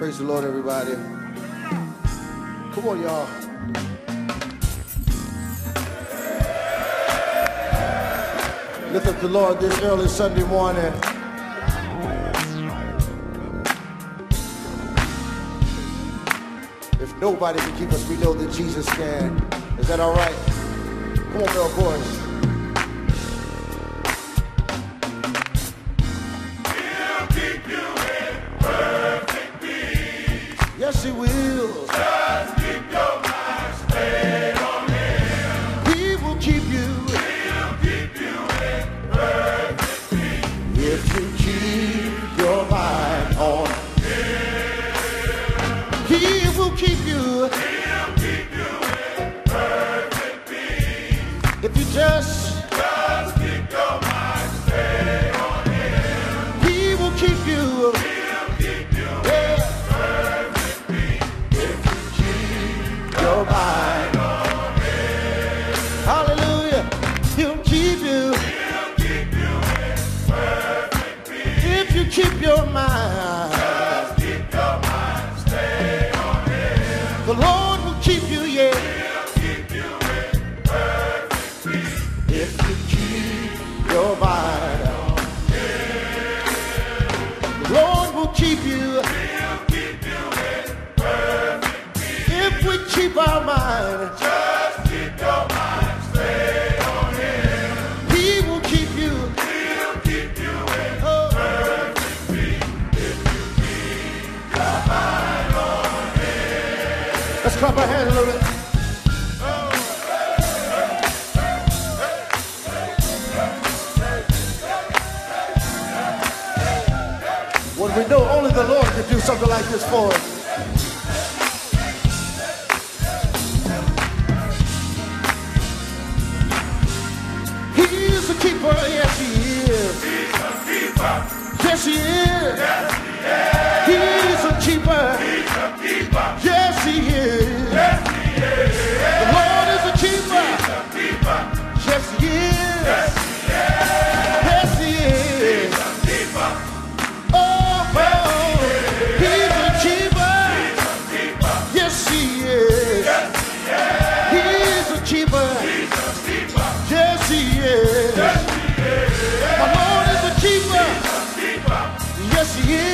Praise the Lord, everybody. Come on, y'all. Lift up the Lord this early Sunday morning. If nobody can keep us, we know that Jesus can. Is that all right? Come on, Bell Boys. Yes, he will. Keep you. He'll keep you in perfect peace. If we keep our mind. When we know only the Lord can do something like this for us. He is the keeper, yes he is. He's a keeper. Yes he is. Yes he is. you.